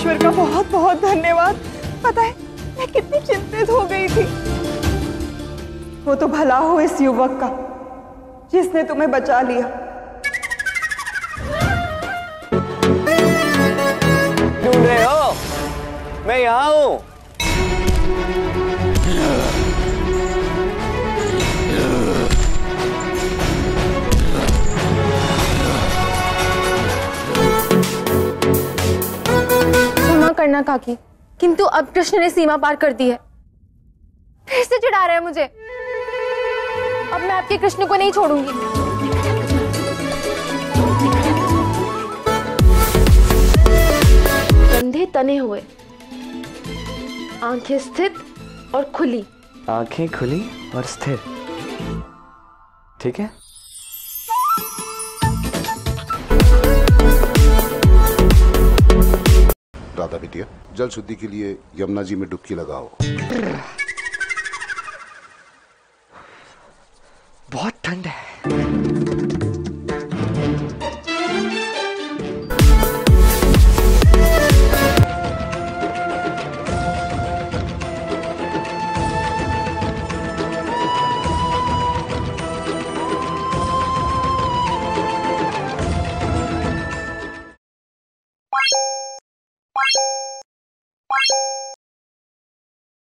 आपका बहुत बहुत धन्यवाद। पता है, मैं कितनी चिंतित हो गई थी। वो तो भला हो इस युवक का, जिसने तुम्हें बचा लिया। ढूंढ रहे हो? मैं यहाँ हूँ। करना काकी। किंतु अब कृष्ण ने सीमा पार कर दी है। फिर से चिढ़ा रहे हैं मुझे। अब मैं आपके कृष्ण को नहीं छोड़ूँगी। कंधे तने हुए। आँखें स्थित और खुली। आँखें खुली और स्थिर। ठीक है? राधा बिटिया जल शुद्धि के लिए यमुना जी में डुबकी लगाओ। बहुत ठंड है।